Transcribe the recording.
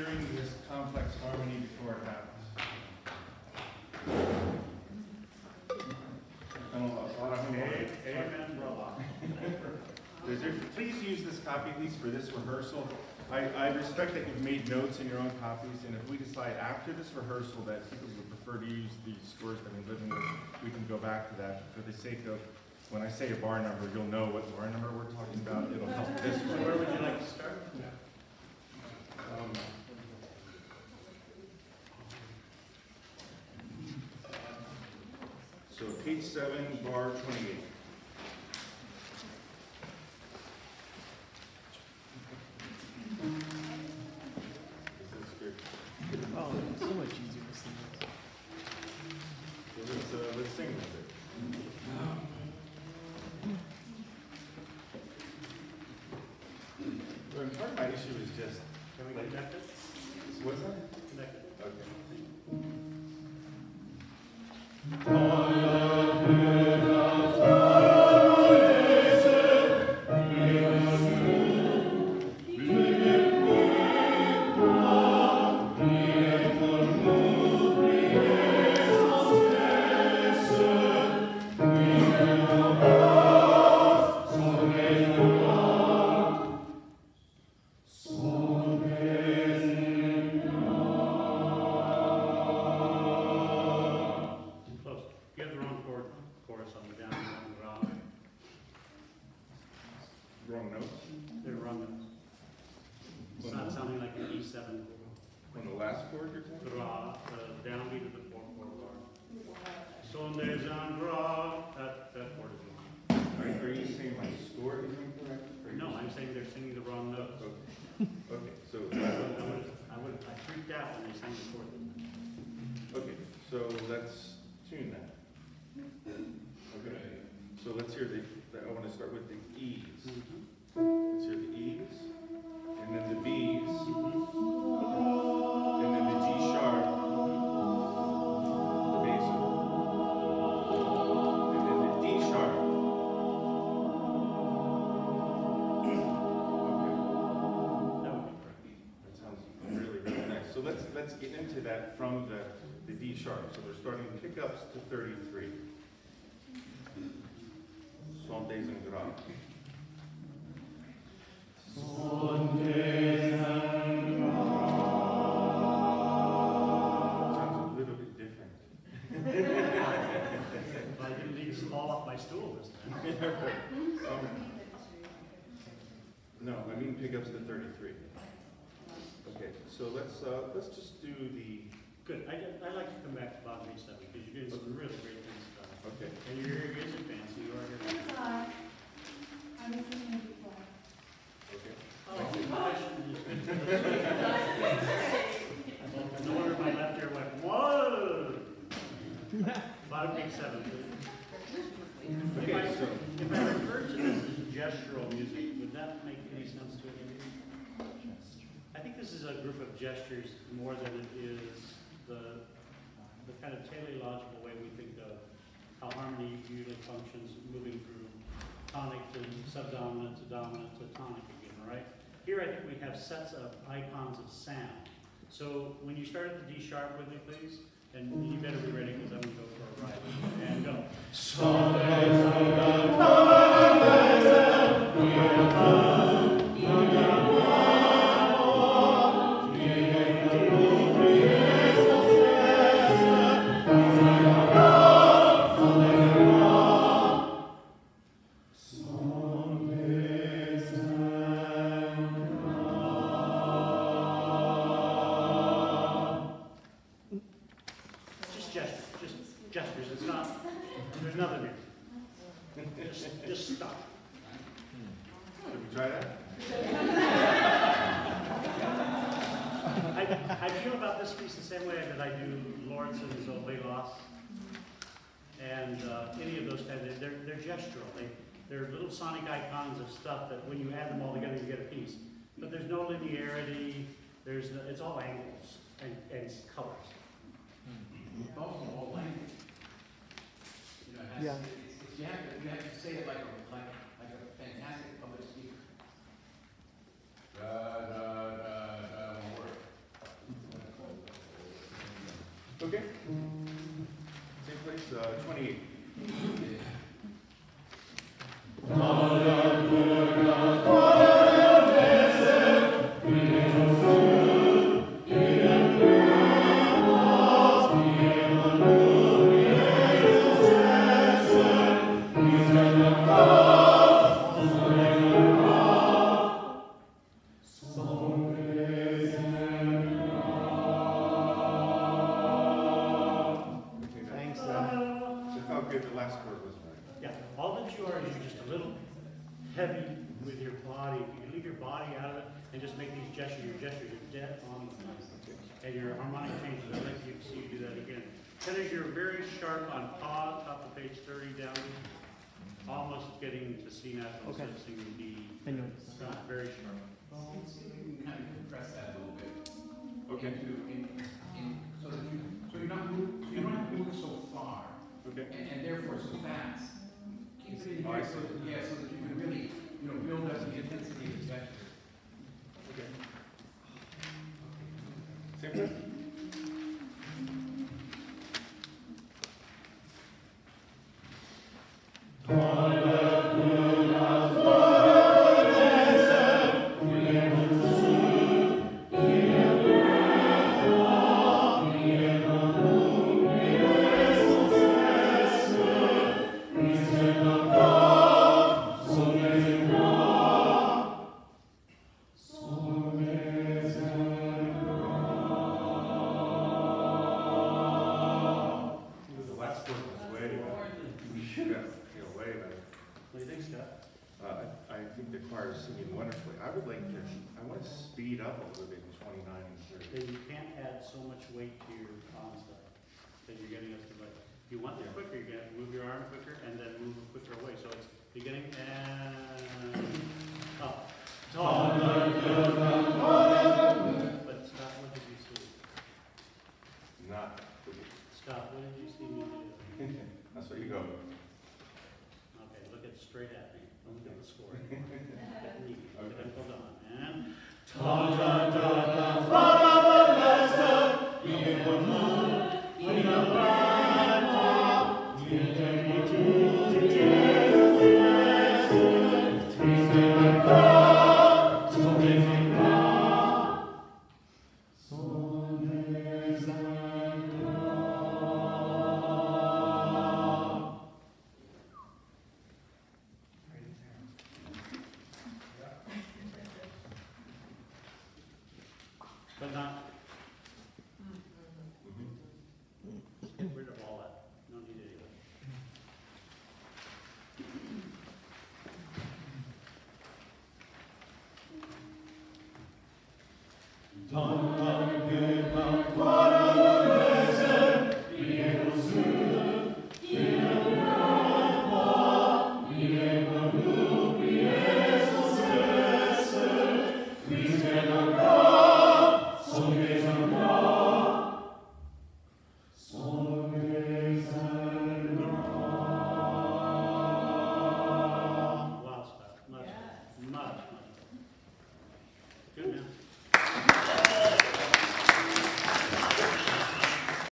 hearing this complex harmony before it happens. Done a lot- a lot of homework. Amen, brother. Is there- Please use this copy, at least for this rehearsal. I, I respect that you've made notes in your own copies, and if we decide after this rehearsal that people would prefer to use the scores that we're living with, we can go back to that. For the sake of, when I say a bar number, you'll know what bar number we're talking about. It'll help this So where would you like to start? Um, So page seven, bar twenty-eight. This is. Oh, so much easier to see this. So let's, uh, let's sing with it. Well, part of my issue is just, Can we connect it? what's that? Wrong notes They're wrong notes. It's not sounding like an E seven on the last chord you're talking? gra, uh, the downbeat of the four four bar. Sonde en gra, that, that chord is wrong. Are are you saying my score let's, let's get into that from the, the D sharp. So we're starting pickups to thirty-three. Sondes en gras. Sounds a little bit different. I didn't need to fall off my stool this time. Um, No, I mean pickups to thirty-three. Okay, so let's, uh, let's just do the, Good, I, I'd like to come back to bottom eight seven, because you're doing some really great things. uh, okay. And your area is advanced, you are here. I'm sorry. I was listening before. Okay. Oh, I shouldn't. No wonder my left ear went, whoa! Bottom page seven, please. If I, Okay, so, if I refer to this as gestural music, would that make any sense to anybody? I think this is a group of gestures more than it is the, the kind of teleological way we think of how harmony usually functions, moving through tonic to subdominant to dominant to tonic again, right? Here I think we have sets of icons of sound. So when you start at the D sharp with me, please, and you better be ready because I'm gonna go for a ride. And go. Just, just stop. should we try that? I, I feel about this piece the same way that I do Lawrence's Au Veloce. And uh, any of those kind of, they're, they're gestural. They, they're little sonic icons of stuff that when you add them all together, you get a piece. But there's no linearity, there's, no- it's all angles and, and colors. It's also all language. You know, it has, Yeah you have to, you have to say it like a, like, like a fantastic public speaker. Da, da, da, da, work. Okay. Same place, uh, 28. Good, the last chord was right. Yeah, all that you are is you're just a little heavy with your body. If you leave your body out of it and just make these gestures, your gestures are dead on the money. And your harmonic changes, I'd like you to see you do that again. Kind of you're very sharp on pa, top of page thirty down, almost getting to C natural Okay. instead of singing D. I know. It's not very sharp. Well, see if we can kind of compress that a little bit. Okay. Into, in, in, so that you, so you're not move, so you don't have to move so far, Okay. and, and therefore so fast. Oh, here, so, yeah, so that you can really, you know, build up the intensity better. What do you think, Scott? Uh, I I think the choir is singing wonderfully. I would like to, I want to speed up a little bit in twenty-nine and thirty. Then you can't add so much weight to your palm stuff. Then you're getting us to like, if you want it quicker, you're have to move your arm quicker and then move it quicker away. So it's beginning and up. Tall. But Ta-da. And but not, get rid of all that. No need any of that. Tom, uh,